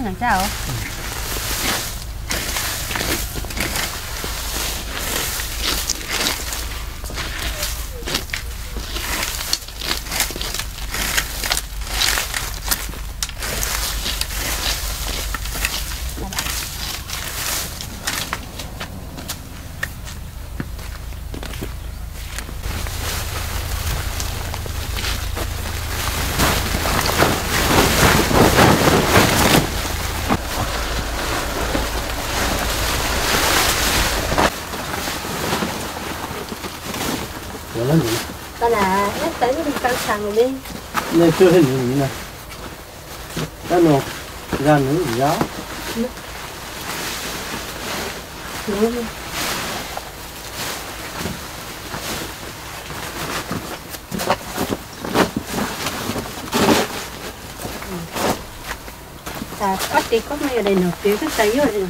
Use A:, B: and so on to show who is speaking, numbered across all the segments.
A: Ớt thì có làm sao?
B: Ủa nó gì?
A: Ta là nhắc tới sàng rồi đi.
B: Nên chưa hình gì nè. Cái nổ ra nữa đó.
A: Ừ. Ta bắt đi có mấy ở đây nộp phía cái tay rồi.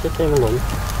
B: stick came along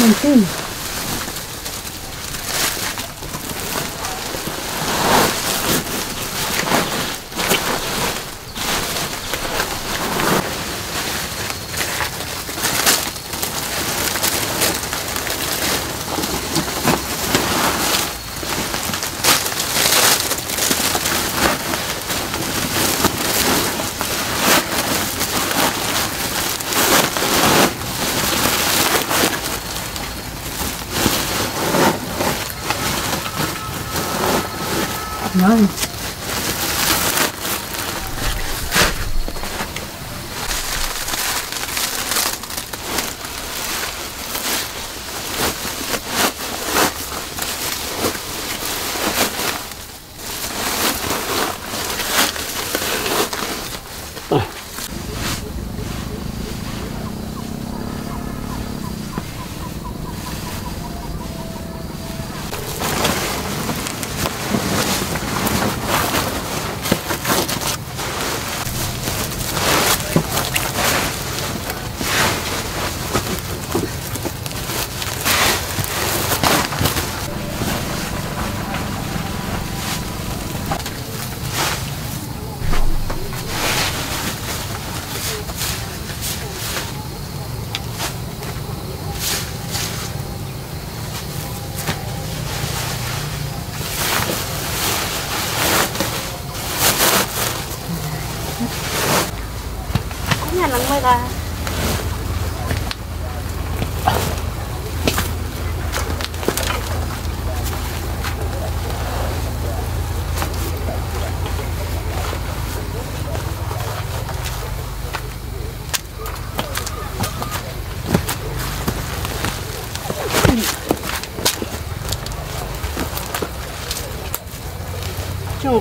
A: Lụn Tay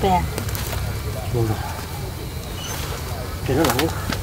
A: 嗯，牛肉，
C: 这是牛。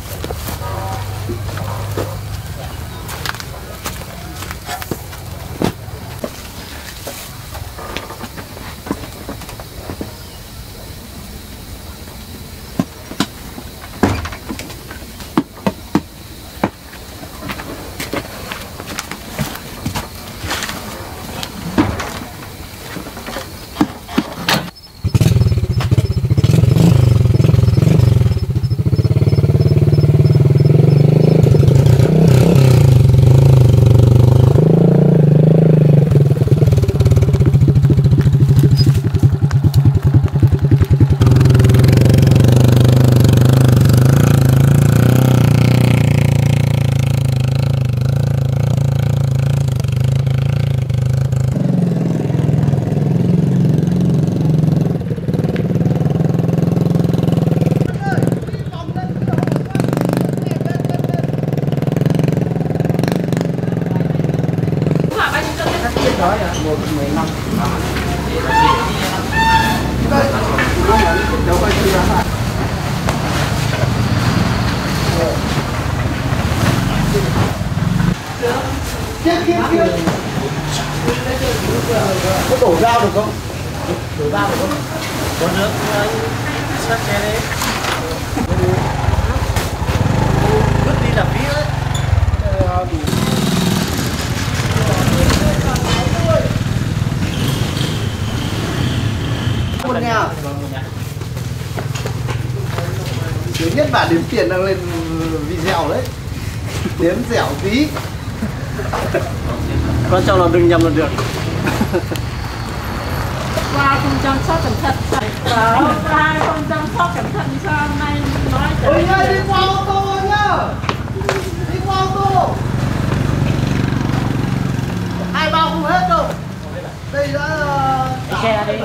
C: Có đổ dao được không? Đổ dao được không?
A: Có nước anh sát xe đấy.
C: Vứt đi là phí đấy. Một nhà. Thứ nhất bản đếm tiền đang lên vị dẻo đấy Nếm dẻo tí Quan trọng là đừng nhầm là được.
D: Qua không chăm sóc cẩn thận. Bảo qua không chăm sóc cẩn thận sao? Hôm nay nói
C: Ôi ơi đi qua ô tô nhá Đi qua ô tô. Hai bao không hết đâu Đây đã là
D: xe đi